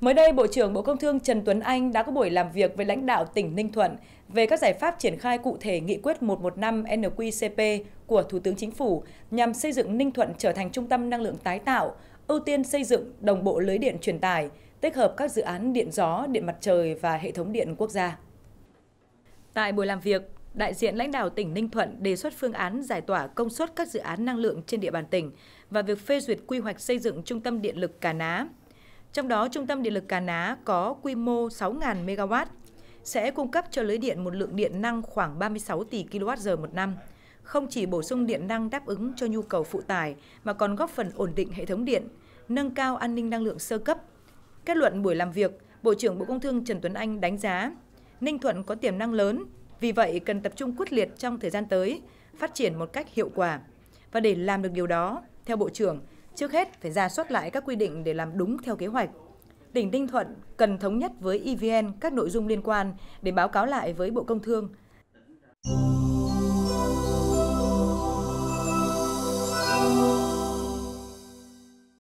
Mới đây, Bộ trưởng Bộ Công Thương Trần Tuấn Anh đã có buổi làm việc với lãnh đạo tỉnh Ninh Thuận về các giải pháp triển khai cụ thể nghị quyết 115 NQCP của Thủ tướng Chính phủ nhằm xây dựng Ninh Thuận trở thành trung tâm năng lượng tái tạo, ưu tiên xây dựng đồng bộ lưới điện truyền tải, tích hợp các dự án điện gió, điện mặt trời và hệ thống điện quốc gia. Tại buổi làm việc, đại diện lãnh đạo tỉnh Ninh Thuận đề xuất phương án giải tỏa công suất các dự án năng lượng trên địa bàn tỉnh và việc phê duyệt quy hoạch xây dựng trung tâm điện lực Cà Ná. Trong đó, trung tâm điện lực Cà Ná có quy mô 6.000 MW, sẽ cung cấp cho lưới điện một lượng điện năng khoảng 36 tỷ kWh một năm, không chỉ bổ sung điện năng đáp ứng cho nhu cầu phụ tải mà còn góp phần ổn định hệ thống điện, nâng cao an ninh năng lượng sơ cấp. Kết luận buổi làm việc, Bộ trưởng Bộ Công Thương Trần Tuấn Anh đánh giá Ninh Thuận có tiềm năng lớn, vì vậy cần tập trung quyết liệt trong thời gian tới, phát triển một cách hiệu quả. Và để làm được điều đó, theo Bộ trưởng, trước hết, phải ra soát lại các quy định để làm đúng theo kế hoạch. Tỉnh Ninh Thuận cần thống nhất với EVN các nội dung liên quan để báo cáo lại với Bộ Công Thương –